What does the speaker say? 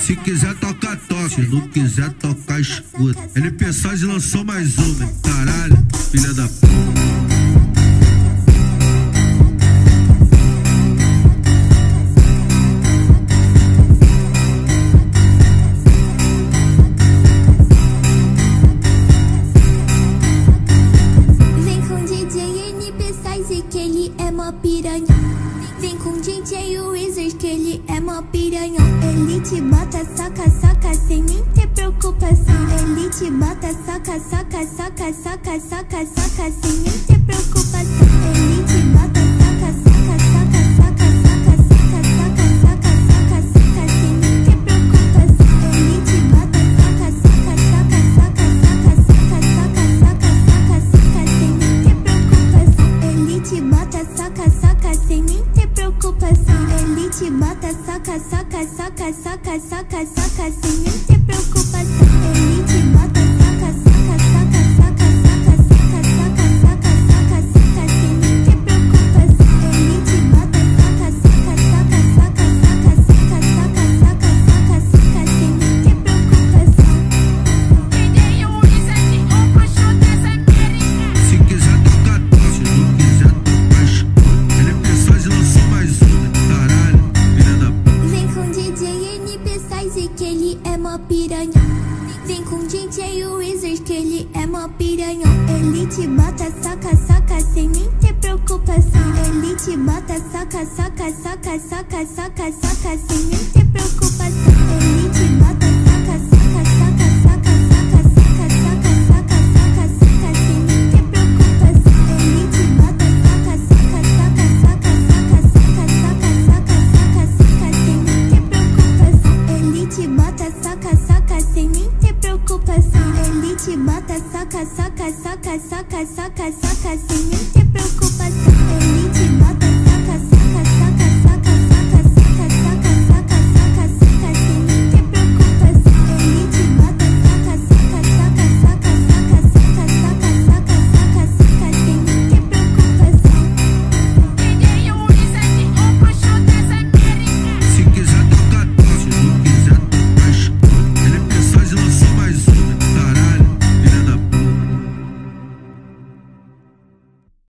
Se quiser toca, toca. Se não quiser tocar, escuta. LP Saz lançou mais hein? caralho, filha da puta. Vem com DJ NP Size que ele é mó piranha. Vem com DJ Que ele é mó piranha. Ele te bota, saca, saca, sem nem ter preocupação. Ele te bota, saca, saca, saca, saca, saca, saca, sem nem ter preocupação. Ele te gente bota soca, soca, soca, soca, soca, soca, sem nem te preocupar. Vem com DJ Wizard que ele é mó piranha. Ele te bota, saca, saca, sem nem ter preocupação. Ele te bota, saca, saca, saca, saca, saca, saca, sem nem ter preocupação. Ele te bota, te bota, soca, soca, soca, soca, soca, soca, sem nem ter